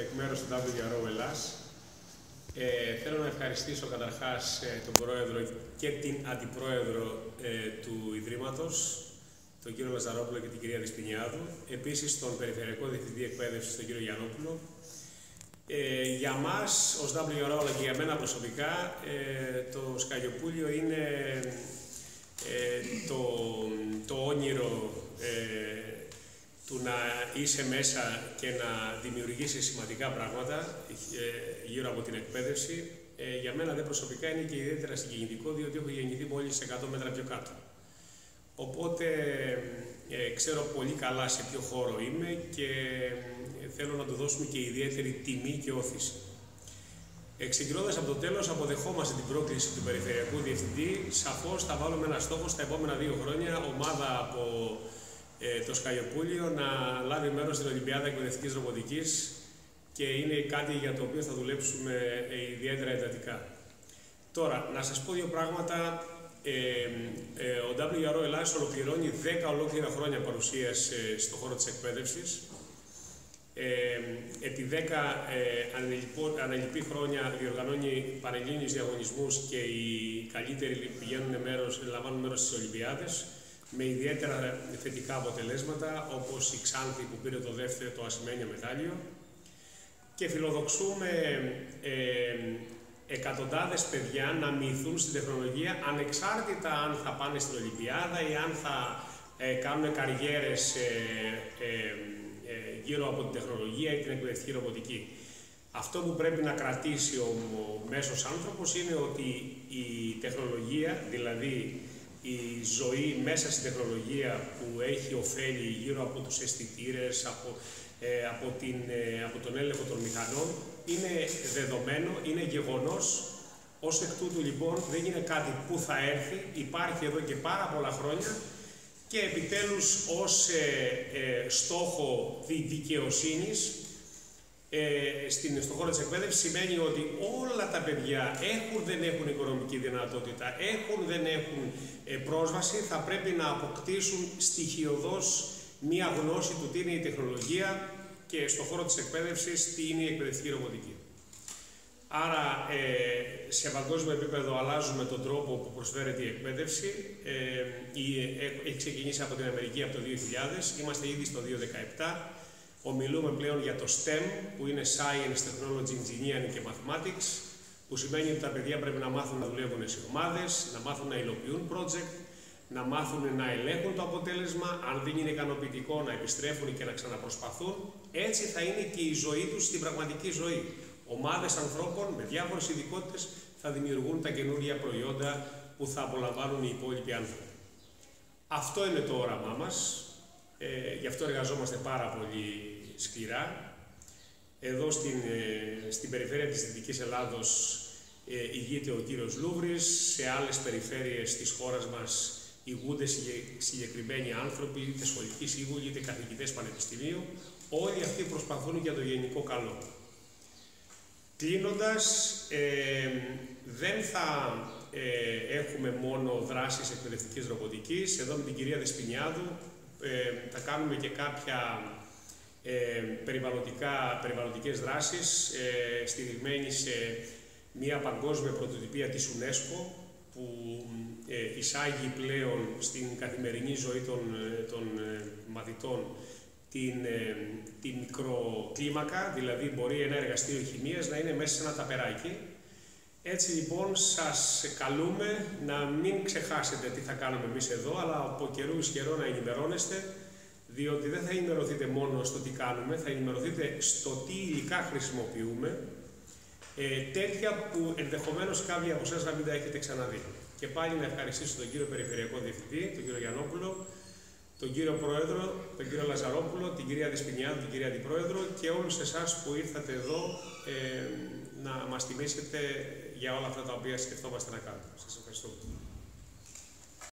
εκ μέρους του WRO Ελλάς. Ε, θέλω να ευχαριστήσω καταρχάς ε, τον Πρόεδρο και την Αντιπρόεδρο ε, του Ιδρύματος, τον κύριο Λαζαρόπουλο και την κυρία Δυσπινιάδου. Επίσης τον Περιφερειακό Διευθυντή Εκπαίδευσης, τον κύριο Γιαννόπουλο. Ε, για μας, ως WRO, αλλά και για μένα προσωπικά, ε, το Σκαγιοπούλιο είναι το, το όνειρο του να είσαι μέσα και να δημιουργήσεις σημαντικά πράγματα ε, γύρω από την εκπαίδευση, ε, για μένα δεν προσωπικά είναι και ιδιαίτερα συγκινητικό, διότι έχω γεννηθεί μόλι 100 μέτρα πιο κάτω. Οπότε ε, ξέρω πολύ καλά σε ποιο χώρο είμαι και θέλω να του δώσουμε και ιδιαίτερη τιμή και όθηση. Ξεκινώντα από το τέλος, αποδεχόμαστε την πρόκληση του Περιφερειακού Διευθυντή. Σαφώς θα βάλουμε ένα στόχο στα επόμενα δύο χρόνια, ομάδα από ε, το Σκαγιοπούλιο να λάβει μέρος στην Ολυμπιάδα Εκπαιδευτικής Ρομποτικής και είναι κάτι για το οποίο θα δουλέψουμε ε, ιδιαίτερα εντατικά. Τώρα, να σας πω δύο πράγματα. Ε, ε, ο WRO Ελλάδας ολοκληρώνει 10 ολόκληρα χρόνια παρουσίας ε, στον χώρο της εκπαίδευσης. Ε, επί 10 ε, ανελειπή χρόνια διοργανώνει πανελλήνιους διαγωνισμούς και οι καλύτεροι πηγαίνουν μέρος, λαμβάνουν μέρος στις Ολυμπιάδες με ιδιαίτερα θετικά αποτελέσματα, όπως η Ξάνθη που πήρε το δεύτερο το ασημένιο μετάλλιο και φιλοδοξούμε ε, εκατοντάδες παιδιά να μυθούν στην τεχνολογία ανεξάρτητα αν θα πάνε στην Ολυμπιάδα ή αν θα ε, κάνουν καριέρες ε, ε, ε, γύρω από την τεχνολογία ή την εκπαιδευτική ρομποτική. Αυτό που πρέπει να κρατήσει ο μέσος άνθρωπος είναι ότι η τεχνολογία, δηλαδή η ζωή μέσα στην τεχνολογία που έχει ωφέλη γύρω από τους αισθητήρες, από, ε, από, την, ε, από τον έλεγχο των μηχανών, είναι δεδομένο, είναι γεγονός. Ως εκ τούτου λοιπόν δεν είναι κάτι που θα έρθει, υπάρχει εδώ και πάρα πολλά χρόνια και επιτέλους ως ε, στόχο δικαιοσύνης ε, στην, στον χώρο της εκπαίδευσης σημαίνει ότι όλα τα παιδιά έχουν, δεν έχουν οικονομική δυνατότητα, έχουν, δεν έχουν ε, πρόσβαση, θα πρέπει να αποκτήσουν στοιχειοδός μία γνώση του τι είναι η τεχνολογία και στον χώρο της εκπαίδευσης τι είναι η εκπαιδευτική ρομποτική. Άρα, ε, σε παγκόσμιο επίπεδο αλλάζουμε τον τρόπο που προσφέρεται η εκπαίδευση. Ε, ε, έχει ξεκινήσει από την Αμερική από το 2000, είμαστε ήδη στο 2017. Ομιλούμε πλέον για το STEM, που είναι Science, Technology, Engineering και Mathematics, που σημαίνει ότι τα παιδιά πρέπει να μάθουν να δουλεύουν σε ομάδες, να μάθουν να υλοποιούν project, να μάθουν να ελέγχουν το αποτέλεσμα, αν δεν είναι ικανοποιητικό να επιστρέφουν και να ξαναπροσπαθούν. Έτσι θα είναι και η ζωή τους στην πραγματική ζωή. Ομάδες ανθρώπων με διάφορες ειδικότητες θα δημιουργούν τα καινούργια προϊόντα που θα απολαμβάνουν οι υπόλοιποι άνθρωποι. Αυτό είναι το όραμά μας. Ε, γι' αυτό εργαζόμαστε πάρα πολύ σκληρά. Εδώ στην, ε, στην περιφέρεια της Δυτικής Ελλάδος ε, ηγείται ο κύριος Λούβρης, σε άλλες περιφέρειες της χώρας μας ηγούνται συγκεκριμένοι άνθρωποι, είτε σχολικοί σύμβουλοι, είτε καθηγητές πανεπιστημίου. Όλοι αυτοί προσπαθούν για το γενικό καλό. Κλείνοντας, ε, δεν θα ε, έχουμε μόνο δράσεις εκπαιδευτικής ρομποτικής. Εδώ με την κυρία Δεσποινιάδου ε, θα κάνουμε και κάποια ε, περιβαλλοντικά, περιβαλλοντικές δράσεις ε, στηριγμένη σε μια παγκόσμια πρωτοτυπία της UNESCO που ε, εισάγει πλέον στην καθημερινή ζωή των, ε, των ε, μαθητών την, την μικροκλίμακα, δηλαδή μπορεί ένα εργαστήριο χημίας να είναι μέσα σε ένα ταπεράκι. Έτσι λοιπόν σας καλούμε να μην ξεχάσετε τι θα κάνουμε εμείς εδώ, αλλά από καιρούς καιρό να ενημερώνεστε διότι δεν θα ενημερωθείτε μόνο στο τι κάνουμε, θα ενημερωθείτε στο τι υλικά χρησιμοποιούμε, ε, τέτοια που ενδεχομένως κάποιοι από εσάς να μην τα έχετε ξαναδεί. Και πάλι να ευχαριστήσω τον κύριο Περιφερειακό Διευθυντή, τον κύριο Γιαννόπουλο, τον κύριο Πρόεδρο, τον κύριο Λαζαρόπουλο, την κυρία Δεσποινιάδου, την κυρία Αντιπρόεδρο και όλους εσάς που ήρθατε εδώ ε, να μας τιμήσετε για όλα αυτά τα οποία σκεφτόμαστε να κάνουμε. Σας ευχαριστώ.